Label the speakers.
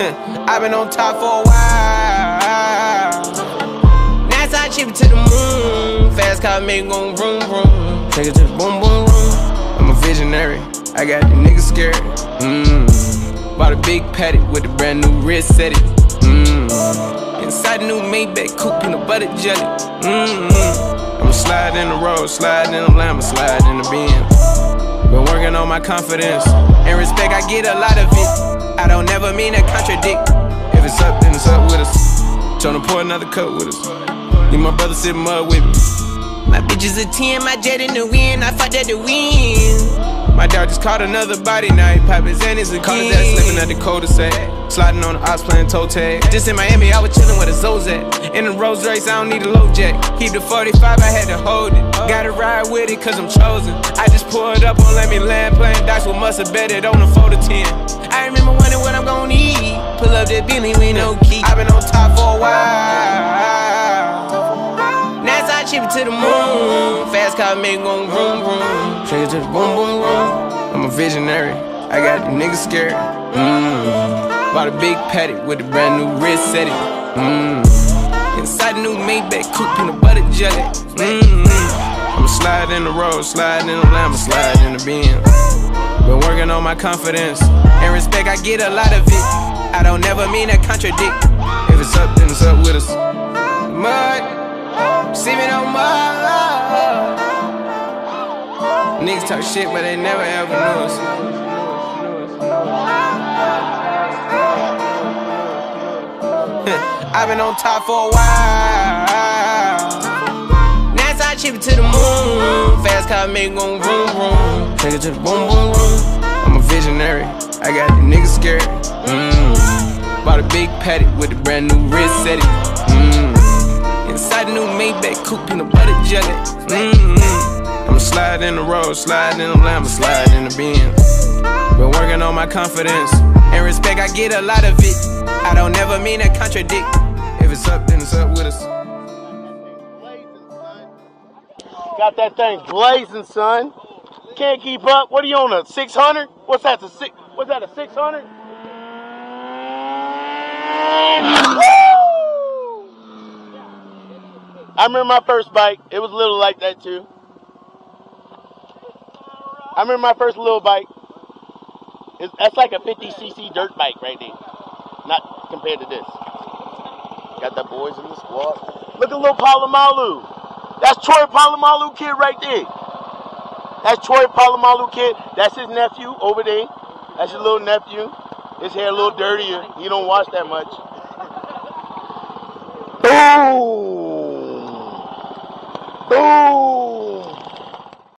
Speaker 1: I've been on top for a while. Now NASA chip to the moon. Fast car make gon' vroom. Take it to the boom boom room. I'm a visionary. I got the niggas scared. Mmm. Bought a big patty with a brand new wrist set it. Mmm. Inside the new Maybach coupe, peanut butter jelly. Mmm. I'ma slide in the road, slide in the lamb, slide in the Benz. My confidence. And respect, I get a lot of it. I don't never mean to contradict. If it's up, then it's up with us. Tryna pour another cup with us. Need my brother sip mud with me. My bitch is a 10, my jet in the wind, I fought that the wind. My dog just caught another body, now he poppin' Xannies again. Caught his ass slipping at the cul-de-sac. Sliding on the ops playing toe tag. Just in Miami, I was chillin' with a Zozak. In the Rolls Royce, I don't need a LoJack. Keep the 45, I had to hold it. Gotta ride with it, cause I'm chosen. I just pulled up on Let Me Land, playing dice with must've bet it on a 4 to 10. I remember wondering what I'm gonna eat. Pull up that Bentley with no key. i been on top Fast car make vroom vroom. It to the boom boom room. I'm a visionary. I got the niggas scared. Mmm. Bought a big patty with a brand new wrist set it. Mmm. Inside new Maybach coupe, peanut butter jelly. Mmm. I'ma slide in the road, sliding in the lamb, slide in the Benz. Been working on my confidence and respect. I get a lot of it. I don't never mean to contradict. If it's up, then it's up with us. Mud, see me no mud. Niggas talk shit, but they never ever knew us. I've been on top for a while. Now NASA chip it to the moon. Fast car make gon' vroom vroom. Take it to the boom boom room. I'm a visionary. I got the niggas scared. Mmm. Bought a big patty with a brand new wrist set it. Mmm. Inside the new Maybach coupe, peanut butter jelly. Mmm. I'ma slide in the road, slide in the lamb, slide in the Benz. Been working on my confidence and respect. I get a lot of it. I don't never mean to contradict. If it's up, then it's up with us.
Speaker 2: Got that thing blazing, son. Can't keep up. What are you on a 600? What's that? A six? What's that? A 600? I remember my first bike. It was a little like that too. I remember my first little bike. It's, that's like a 50cc dirt bike right there. Not compared to this. Got the boys in the squad. Look at little Polamalu. That's Troy Polamalu kid right there. That's Troy Polamalu kid. That's his nephew over there. That's his little nephew. His hair a little dirtier. He don't wash that much.